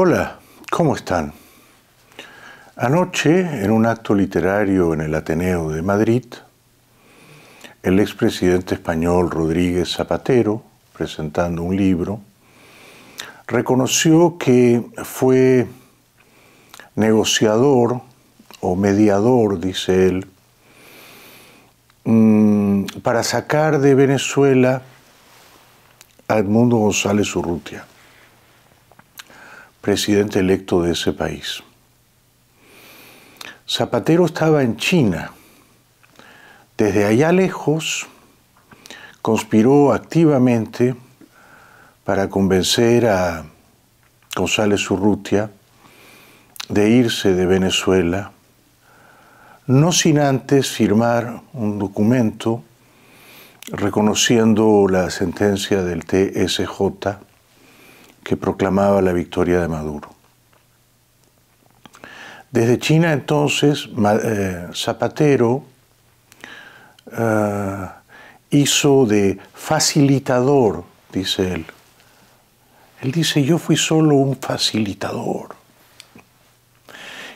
Hola, ¿cómo están? Anoche, en un acto literario en el Ateneo de Madrid, el expresidente español Rodríguez Zapatero, presentando un libro, reconoció que fue negociador o mediador, dice él, mm, para sacar de Venezuela a Edmundo González Urrutia, presidente electo de ese país. Zapatero estaba en China. Desde allá lejos conspiró activamente para convencer a González Urrutia de irse de Venezuela, no sin antes firmar un documento reconociendo la sentencia del TSJ que proclamaba la victoria de Maduro. Desde China entonces eh, Zapatero eh, hizo de facilitador, dice él. Él dice, yo fui solo un facilitador.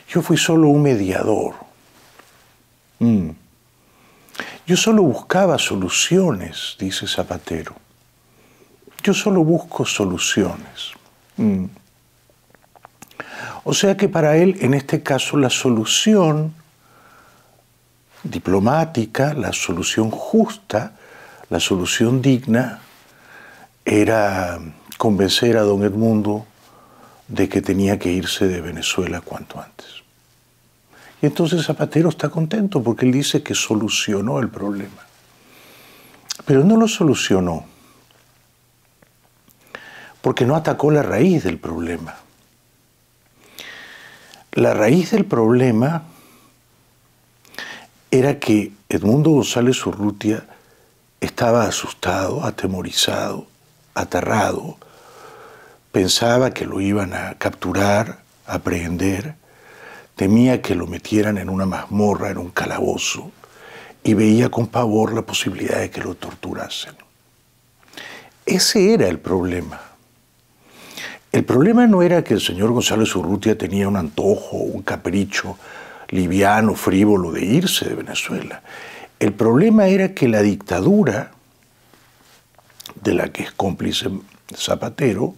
Yo fui solo un mediador. Mm. Yo solo buscaba soluciones, dice Zapatero. Yo solo busco soluciones. Mm. O sea que para él, en este caso, la solución diplomática, la solución justa, la solución digna, era convencer a don Edmundo de que tenía que irse de Venezuela cuanto antes. Y entonces Zapatero está contento porque él dice que solucionó el problema. Pero no lo solucionó porque no atacó la raíz del problema. La raíz del problema era que Edmundo González Urrutia estaba asustado, atemorizado, aterrado, pensaba que lo iban a capturar, a prehender, temía que lo metieran en una mazmorra, en un calabozo, y veía con pavor la posibilidad de que lo torturasen. Ese era el problema. El problema no era que el señor González Urrutia tenía un antojo, un capricho liviano, frívolo de irse de Venezuela. El problema era que la dictadura, de la que es cómplice Zapatero,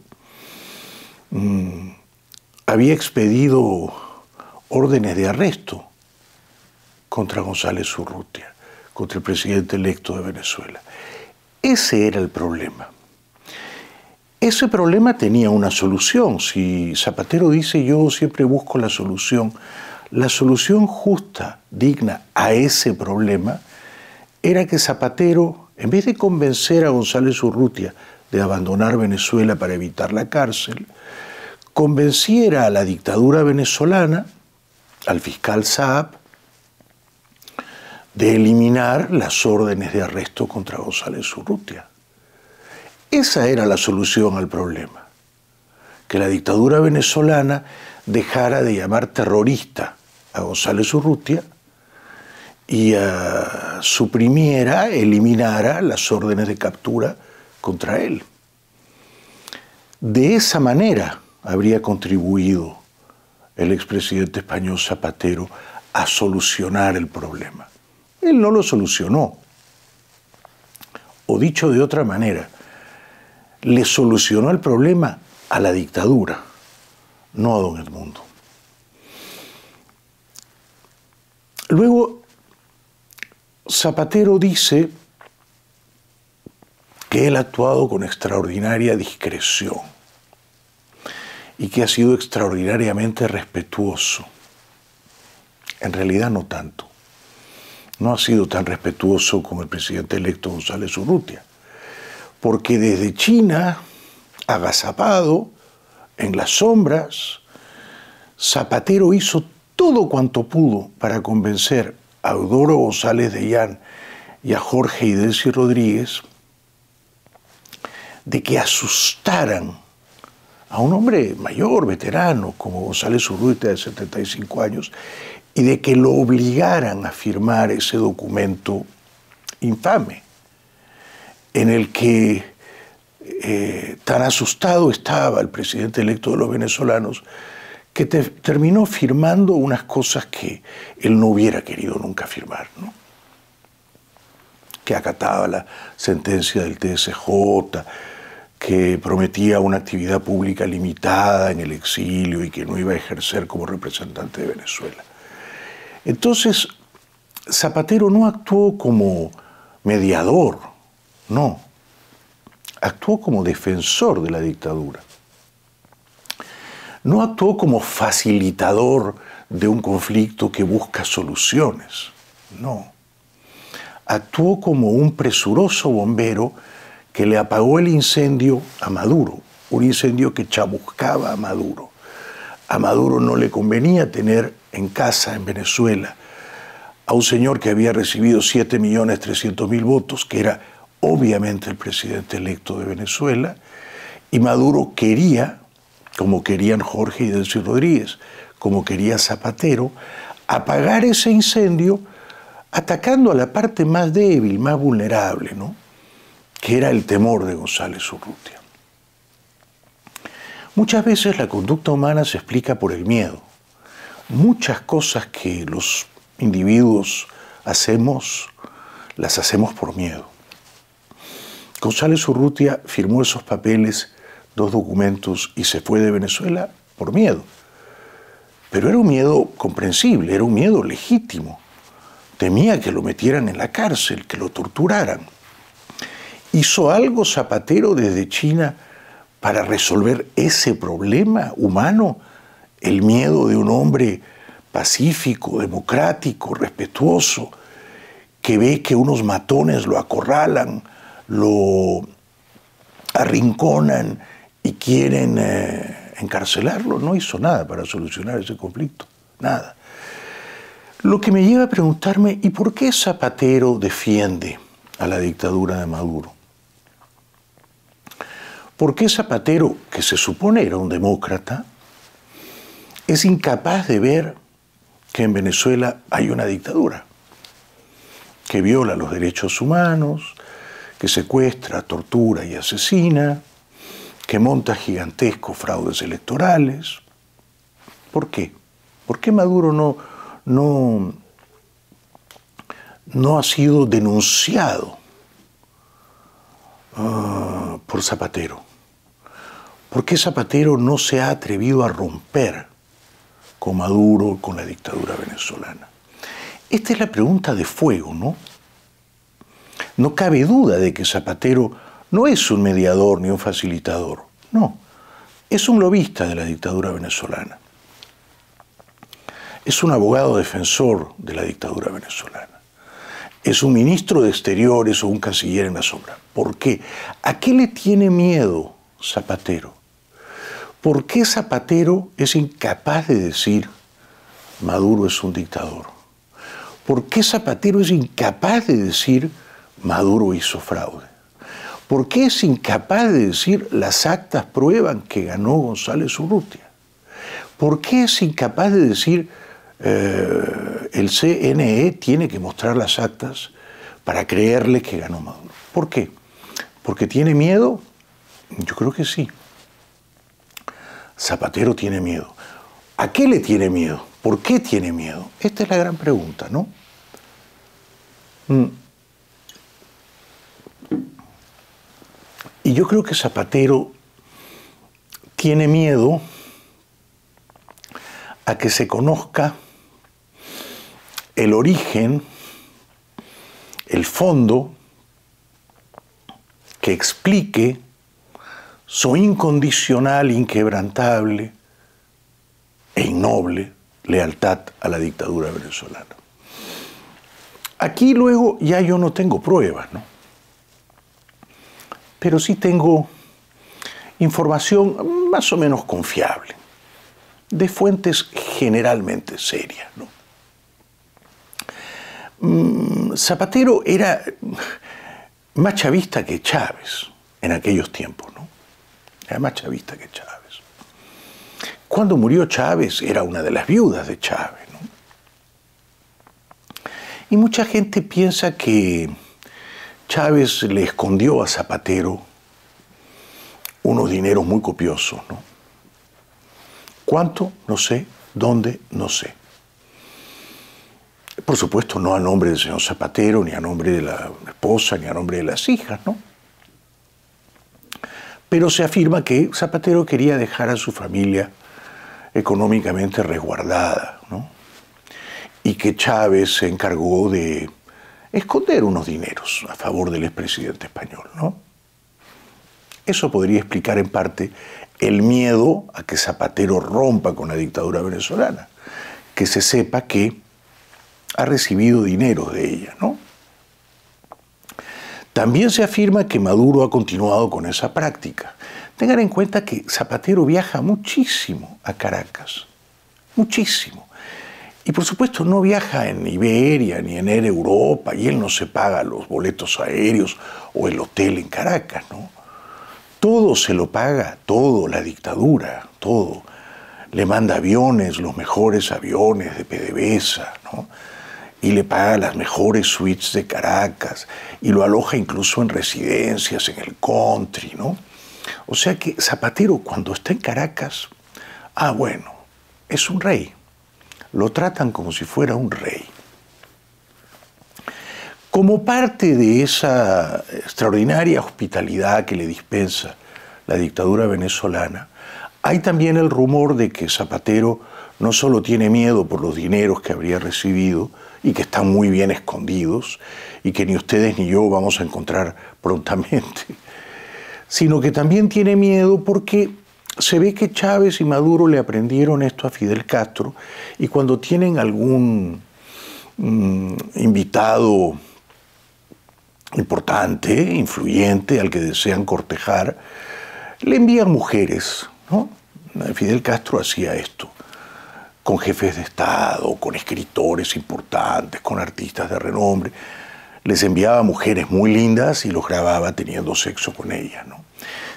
mm, había expedido órdenes de arresto contra González Urrutia, contra el presidente electo de Venezuela. Ese era el problema. Ese problema tenía una solución. Si Zapatero dice yo siempre busco la solución, la solución justa, digna a ese problema, era que Zapatero, en vez de convencer a González Urrutia de abandonar Venezuela para evitar la cárcel, convenciera a la dictadura venezolana, al fiscal Saab, de eliminar las órdenes de arresto contra González Urrutia. Esa era la solución al problema, que la dictadura venezolana dejara de llamar terrorista a González Urrutia y suprimiera, eliminara las órdenes de captura contra él. De esa manera habría contribuido el expresidente español Zapatero a solucionar el problema. Él no lo solucionó. O dicho de otra manera, le solucionó el problema a la dictadura, no a don Edmundo. Luego, Zapatero dice que él ha actuado con extraordinaria discreción y que ha sido extraordinariamente respetuoso. En realidad no tanto. No ha sido tan respetuoso como el presidente electo González Urrutia porque desde China, agazapado, en las sombras, Zapatero hizo todo cuanto pudo para convencer a Eudoro González de Llán y a Jorge Idelsi Rodríguez de que asustaran a un hombre mayor, veterano, como González Urruita de 75 años, y de que lo obligaran a firmar ese documento infame en el que eh, tan asustado estaba el presidente electo de los venezolanos que terminó firmando unas cosas que él no hubiera querido nunca firmar, ¿no? que acataba la sentencia del TSJ, que prometía una actividad pública limitada en el exilio y que no iba a ejercer como representante de Venezuela. Entonces, Zapatero no actuó como mediador, no, actuó como defensor de la dictadura. No actuó como facilitador de un conflicto que busca soluciones, no. Actuó como un presuroso bombero que le apagó el incendio a Maduro, un incendio que chamuscaba a Maduro. A Maduro no le convenía tener en casa, en Venezuela, a un señor que había recibido 7.300.000 votos, que era obviamente el presidente electo de Venezuela, y Maduro quería, como querían Jorge y Delcy Rodríguez, como quería Zapatero, apagar ese incendio atacando a la parte más débil, más vulnerable, ¿no? que era el temor de González Urrutia. Muchas veces la conducta humana se explica por el miedo. Muchas cosas que los individuos hacemos, las hacemos por miedo. González Urrutia firmó esos papeles, dos documentos, y se fue de Venezuela por miedo. Pero era un miedo comprensible, era un miedo legítimo. Temía que lo metieran en la cárcel, que lo torturaran. ¿Hizo algo Zapatero desde China para resolver ese problema humano? El miedo de un hombre pacífico, democrático, respetuoso, que ve que unos matones lo acorralan, lo arrinconan y quieren eh, encarcelarlo, no hizo nada para solucionar ese conflicto, nada. Lo que me lleva a preguntarme, ¿y por qué Zapatero defiende a la dictadura de Maduro? ¿Por qué Zapatero, que se supone era un demócrata, es incapaz de ver que en Venezuela hay una dictadura que viola los derechos humanos, que secuestra, tortura y asesina, que monta gigantescos fraudes electorales. ¿Por qué? ¿Por qué Maduro no, no, no ha sido denunciado uh, por Zapatero? ¿Por qué Zapatero no se ha atrevido a romper con Maduro, con la dictadura venezolana? Esta es la pregunta de fuego, ¿no? No cabe duda de que Zapatero no es un mediador ni un facilitador, no, es un lobista de la dictadura venezolana. Es un abogado defensor de la dictadura venezolana. Es un ministro de Exteriores o un canciller en la sombra. ¿Por qué? ¿A qué le tiene miedo Zapatero? ¿Por qué Zapatero es incapaz de decir Maduro es un dictador? ¿Por qué Zapatero es incapaz de decir Maduro hizo fraude? ¿Por qué es incapaz de decir las actas prueban que ganó González Urrutia? ¿Por qué es incapaz de decir eh, el CNE tiene que mostrar las actas para creerle que ganó Maduro? ¿Por qué? ¿Porque tiene miedo? Yo creo que sí. Zapatero tiene miedo. ¿A qué le tiene miedo? ¿Por qué tiene miedo? Esta es la gran pregunta, ¿no? Mm. Y yo creo que Zapatero tiene miedo a que se conozca el origen, el fondo que explique su incondicional, inquebrantable e innoble lealtad a la dictadura venezolana. Aquí luego ya yo no tengo pruebas, ¿no? Pero sí tengo información más o menos confiable, de fuentes generalmente serias, ¿no? Mm, Zapatero era más chavista que Chávez en aquellos tiempos, ¿no? Era más chavista que Chávez. Cuando murió Chávez era una de las viudas de Chávez. ¿no? Y mucha gente piensa que Chávez le escondió a Zapatero unos dineros muy copiosos. ¿no? ¿Cuánto? No sé. ¿Dónde? No sé. Por supuesto, no a nombre del señor Zapatero, ni a nombre de la esposa, ni a nombre de las hijas, ¿no? Pero se afirma que Zapatero quería dejar a su familia económicamente resguardada, ¿no? Y que Chávez se encargó de esconder unos dineros a favor del expresidente español, ¿no? Eso podría explicar en parte el miedo a que Zapatero rompa con la dictadura venezolana, que se sepa que ha recibido dinero de ella, ¿no? También se afirma que Maduro ha continuado con esa práctica. Tengan en cuenta que Zapatero viaja muchísimo a Caracas, muchísimo. Y por supuesto no viaja en Iberia ni en Europa y él no se paga los boletos aéreos o el hotel en Caracas, ¿no? Todo se lo paga, todo, la dictadura, todo. Le manda aviones, los mejores aviones de PDVSA, ¿no? y le paga las mejores suites de Caracas y lo aloja incluso en residencias, en el country, ¿no? O sea que Zapatero cuando está en Caracas, ah, bueno, es un rey. Lo tratan como si fuera un rey. Como parte de esa extraordinaria hospitalidad que le dispensa la dictadura venezolana, hay también el rumor de que Zapatero no solo tiene miedo por los dineros que habría recibido, y que están muy bien escondidos y que ni ustedes ni yo vamos a encontrar prontamente, sino que también tiene miedo porque se ve que Chávez y Maduro le aprendieron esto a Fidel Castro y cuando tienen algún mm, invitado importante, influyente, al que desean cortejar, le envían mujeres. ¿no? Fidel Castro hacía esto con jefes de Estado, con escritores importantes, con artistas de renombre. Les enviaba mujeres muy lindas y los grababa teniendo sexo con ellas.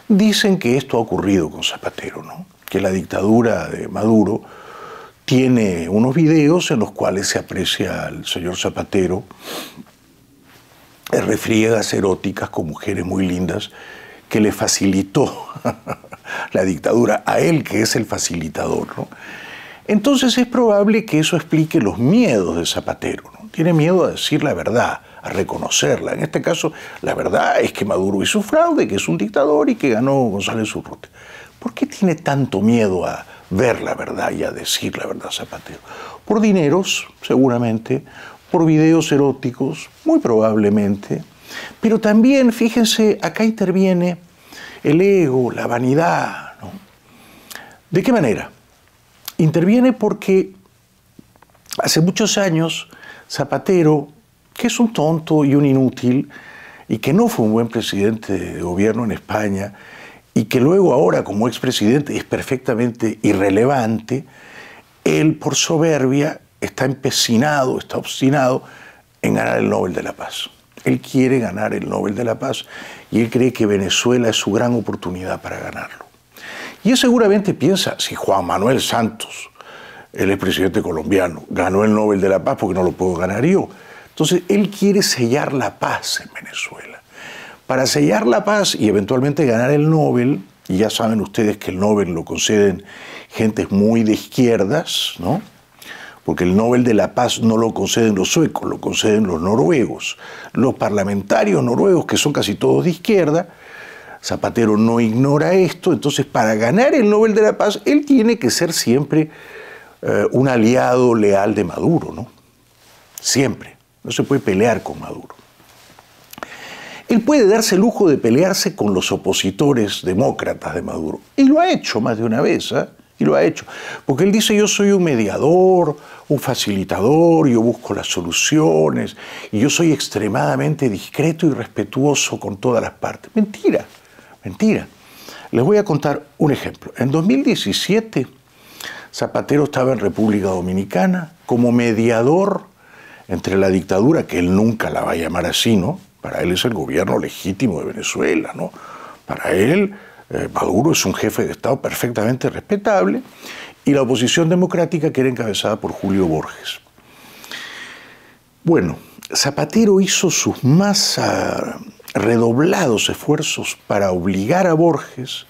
Dicen que esto ha ocurrido con Zapatero, ¿no? que la dictadura de Maduro tiene unos videos en los cuales se aprecia al señor Zapatero refriegas eróticas con mujeres muy lindas que le facilitó la dictadura a él, que es el facilitador. ¿no? Entonces es probable que eso explique los miedos de Zapatero. ¿no? Tiene miedo a decir la verdad, a reconocerla. En este caso, la verdad es que Maduro hizo fraude, que es un dictador y que ganó González Urrutia. ¿Por qué tiene tanto miedo a ver la verdad y a decir la verdad Zapatero? Por dineros, seguramente, por videos eróticos, muy probablemente, pero también, fíjense, acá interviene el ego, la vanidad. ¿De qué manera? Interviene porque hace muchos años Zapatero, que es un tonto y un inútil, y que no fue un buen presidente de gobierno en España, y que luego ahora como expresidente es perfectamente irrelevante, él por soberbia está empecinado, está obstinado en ganar el Nobel de la Paz. Él quiere ganar el Nobel de la Paz y él cree que Venezuela es su gran oportunidad para ganarlo. Y él seguramente piensa, si Juan Manuel Santos, el expresidente colombiano, ganó el Nobel de la Paz, porque no lo puedo ganar yo? Entonces, él quiere sellar la paz en Venezuela. Para sellar la paz y eventualmente ganar el Nobel, y ya saben ustedes que el Nobel lo conceden gentes muy de izquierdas, ¿no? Porque el Nobel de la Paz no lo conceden los suecos, lo conceden los noruegos. Los parlamentarios noruegos, que son casi todos de izquierda, Zapatero no ignora esto, entonces para ganar el Nobel de la Paz, él tiene que ser siempre eh, un aliado leal de Maduro, ¿no? Siempre. No se puede pelear con Maduro. Él puede darse el lujo de pelearse con los opositores demócratas de Maduro. Y lo ha hecho más de una vez, ¿eh? Y lo ha hecho. Porque él dice, yo soy un mediador, un facilitador, yo busco las soluciones, y yo soy extremadamente discreto y respetuoso con todas las partes. Mentira. Mentira. Les voy a contar un ejemplo. En 2017, Zapatero estaba en República Dominicana como mediador entre la dictadura, que él nunca la va a llamar así, ¿no? Para él es el gobierno legítimo de Venezuela, ¿no? Para él, eh, Maduro es un jefe de Estado perfectamente respetable y la oposición democrática que era encabezada por Julio Borges. Bueno, Zapatero hizo sus más ah, redoblados esfuerzos para obligar a Borges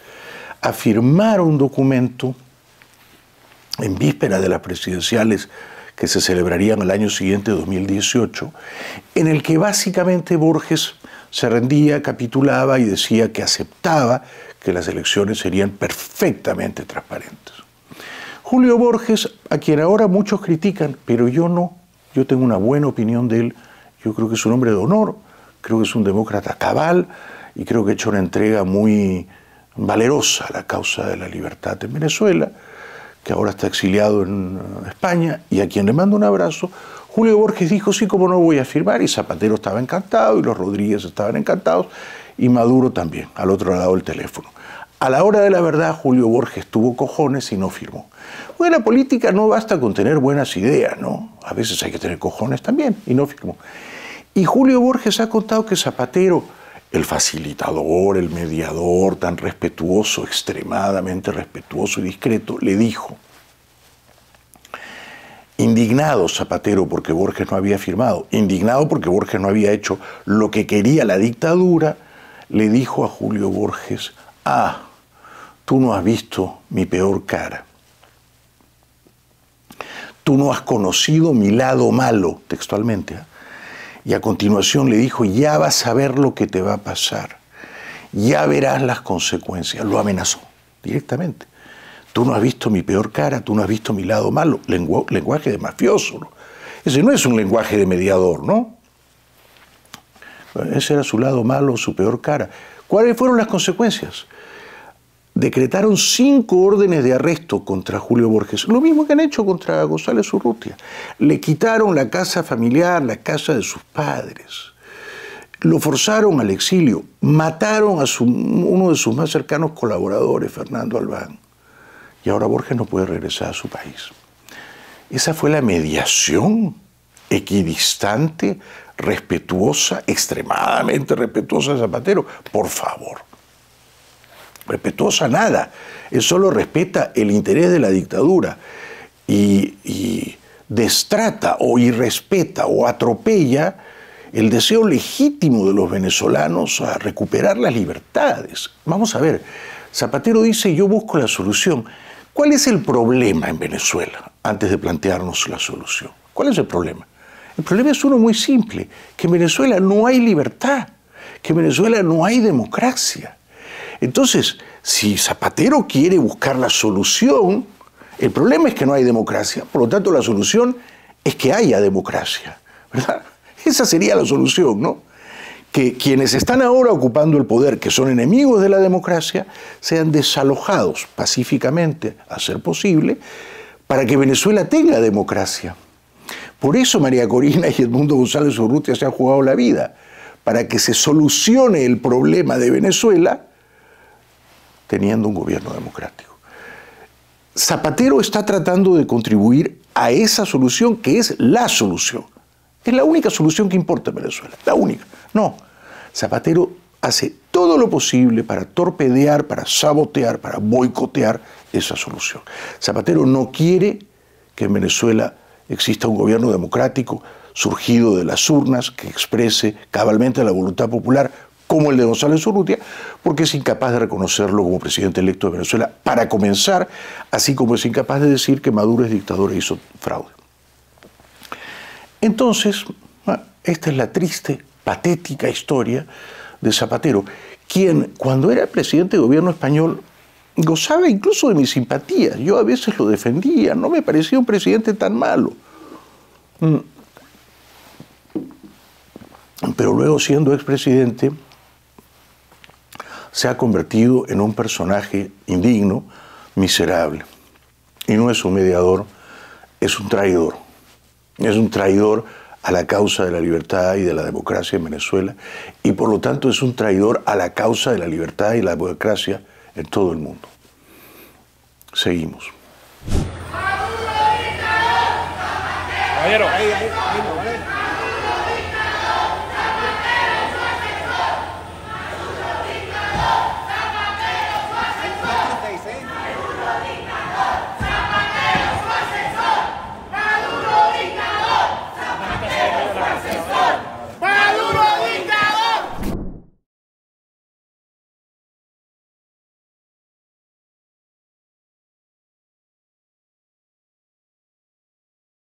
a firmar un documento en víspera de las presidenciales que se celebrarían el año siguiente, 2018, en el que básicamente Borges se rendía, capitulaba y decía que aceptaba que las elecciones serían perfectamente transparentes. Julio Borges, a quien ahora muchos critican, pero yo no, yo tengo una buena opinión de él, yo creo que es un hombre de honor, creo que es un demócrata cabal y creo que ha hecho una entrega muy valerosa a la causa de la libertad en Venezuela, que ahora está exiliado en España y a quien le mando un abrazo. Julio Borges dijo, sí, como no voy a firmar, y Zapatero estaba encantado, y los Rodríguez estaban encantados, y Maduro también, al otro lado del teléfono. A la hora de la verdad, Julio Borges tuvo cojones y no firmó. Bueno, la política no basta con tener buenas ideas, ¿no? A veces hay que tener cojones también, y no firmó. Y Julio Borges ha contado que Zapatero, el facilitador, el mediador, tan respetuoso, extremadamente respetuoso y discreto, le dijo, indignado Zapatero porque Borges no había firmado, indignado porque Borges no había hecho lo que quería la dictadura, le dijo a Julio Borges, ah, tú no has visto mi peor cara. Tú no has conocido mi lado malo, textualmente. ¿eh? Y a continuación le dijo, ya vas a ver lo que te va a pasar, ya verás las consecuencias. Lo amenazó directamente. Tú no has visto mi peor cara, tú no has visto mi lado malo. lenguaje de mafioso. Ese no es un lenguaje de mediador, ¿no? Ese era su lado malo, su peor cara. ¿Cuáles fueron las consecuencias? Decretaron cinco órdenes de arresto contra Julio Borges, lo mismo que han hecho contra González Urrutia. Le quitaron la casa familiar, la casa de sus padres. Lo forzaron al exilio, mataron a uno de sus más cercanos colaboradores, Fernando Albán. Y ahora Borges no puede regresar a su país. Esa fue la mediación equidistante, respetuosa, extremadamente respetuosa de Zapatero. Por favor respetuosa nada, él solo respeta el interés de la dictadura y, destrata o irrespeta o atropella el deseo legítimo de los venezolanos a recuperar las libertades. Vamos a ver, Zapatero dice yo busco la solución. ¿Cuál es el problema en Venezuela antes de plantearnos la solución? ¿Cuál es el problema? El problema es uno muy simple, que en Venezuela no hay libertad, que en Venezuela no hay democracia. Entonces, si Zapatero quiere buscar la solución, el problema es que no hay democracia, por lo tanto la solución es que haya democracia, ¿verdad? Esa sería la solución, ¿no? Que quienes están ahora ocupando el poder, que son enemigos de la democracia, sean desalojados pacíficamente, a ser posible, para que Venezuela tenga democracia. Por eso María Corina y Edmundo González Urrutia se han jugado la vida, para que se solucione el problema de Venezuela teniendo un gobierno democrático. Zapatero está tratando de contribuir a esa solución que es la solución. Es la única solución que importa en Venezuela, la única. No, Zapatero hace todo lo posible para torpedear, para sabotear, para boicotear esa solución. Zapatero no quiere que en Venezuela exista un gobierno democrático surgido de las urnas que exprese cabalmente la voluntad popular como el de González Urrutia, porque es incapaz de reconocerlo como presidente electo de Venezuela, para comenzar, así como es incapaz de decir que Maduro es dictador e hizo fraude. Entonces, esta es la triste, patética historia de Zapatero, quien cuando era presidente de gobierno español gozaba incluso de mi simpatía. Yo a veces lo defendía, no me parecía un presidente tan malo. Mm. Pero luego siendo expresidente, se ha convertido en un personaje indigno, miserable. Y no es un mediador, es un traidor. Es un traidor a la causa de la libertad y de la democracia en Venezuela y por lo tanto es un traidor a la causa de la libertad y la democracia en todo el mundo. Seguimos. Caballero.